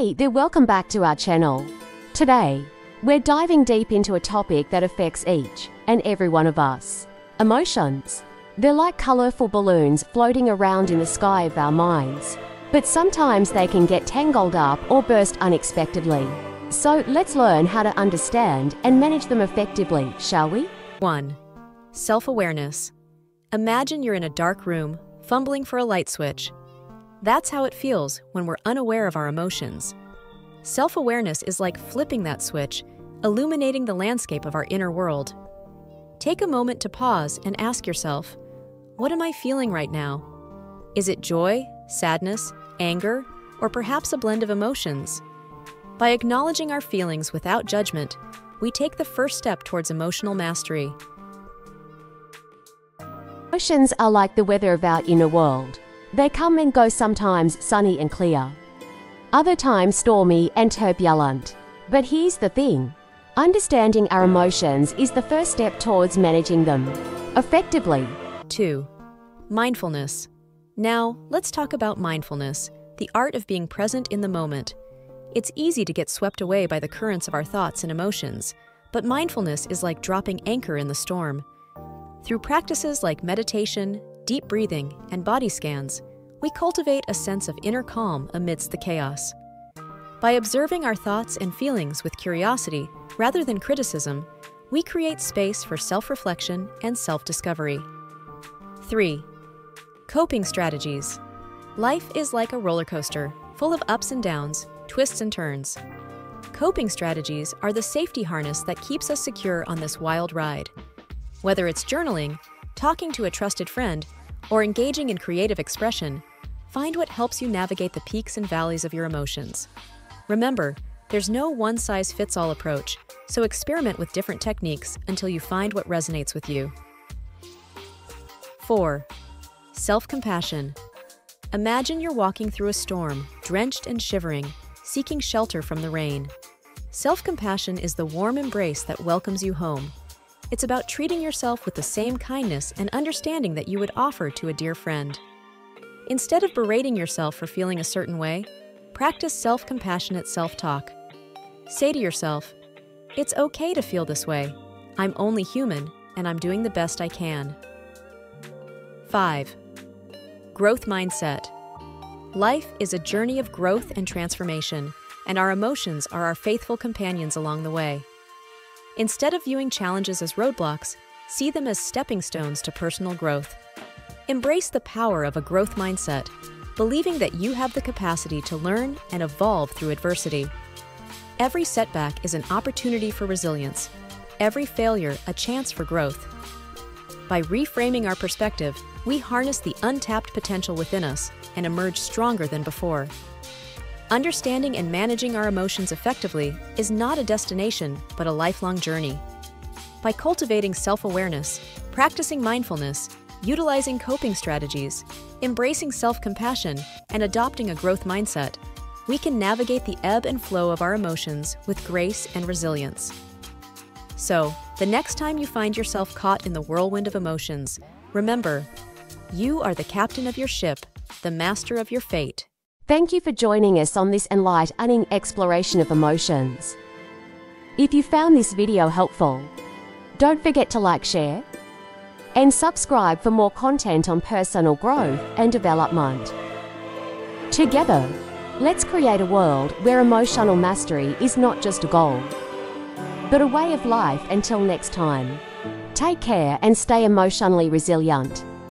Hey there, welcome back to our channel. Today, we're diving deep into a topic that affects each and every one of us emotions. They're like colourful balloons floating around in the sky of our minds, but sometimes they can get tangled up or burst unexpectedly. So let's learn how to understand and manage them effectively, shall we? 1. Self awareness. Imagine you're in a dark room, fumbling for a light switch. That's how it feels when we're unaware of our emotions. Self awareness is like flipping that switch, illuminating the landscape of our inner world. Take a moment to pause and ask yourself What am I feeling right now? Is it joy, sadness, anger, or perhaps a blend of emotions? By acknowledging our feelings without judgment, we take the first step towards emotional mastery. Emotions are like the weather of our inner world. They come and go sometimes sunny and clear, other times stormy and turbulent. But here's the thing understanding our emotions is the first step towards managing them effectively. 2. Mindfulness. Now, let's talk about mindfulness, the art of being present in the moment. It's easy to get swept away by the currents of our thoughts and emotions, but mindfulness is like dropping anchor in the storm. Through practices like meditation, deep breathing, and body scans, we cultivate a sense of inner calm amidst the chaos. By observing our thoughts and feelings with curiosity rather than criticism, we create space for self reflection and self discovery. 3. Coping strategies. Life is like a roller coaster, full of ups and downs, twists and turns. Coping strategies are the safety harness that keeps us secure on this wild ride. Whether it's journaling, talking to a trusted friend, or engaging in creative expression, find what helps you navigate the peaks and valleys of your emotions. Remember, there's no one size fits all approach, so experiment with different techniques until you find what resonates with you. 4. Self compassion. Imagine you're walking through a storm, drenched and shivering, seeking shelter from the rain. Self compassion is the warm embrace that welcomes you home it's about treating yourself with the same kindness and understanding that you would offer to a dear friend. Instead of berating yourself for feeling a certain way, practice self compassionate self talk. Say to yourself, It's okay to feel this way. I'm only human, and I'm doing the best I can. 5. Growth Mindset Life is a journey of growth and transformation, and our emotions are our faithful companions along the way. Instead of viewing challenges as roadblocks, see them as stepping stones to personal growth. Embrace the power of a growth mindset, believing that you have the capacity to learn and evolve through adversity. Every setback is an opportunity for resilience, every failure a chance for growth. By reframing our perspective, we harness the untapped potential within us and emerge stronger than before. Understanding and managing our emotions effectively is not a destination, but a lifelong journey. By cultivating self awareness, practicing mindfulness, utilizing coping strategies, embracing self compassion, and adopting a growth mindset, we can navigate the ebb and flow of our emotions with grace and resilience. So, the next time you find yourself caught in the whirlwind of emotions, remember, you are the captain of your ship, the master of your fate. Thank you for joining us on this enlightening exploration of emotions. If you found this video helpful, don't forget to like, share, and subscribe for more content on personal growth and development. Together, let's create a world where emotional mastery is not just a goal, but a way of life until next time. Take care and stay emotionally resilient.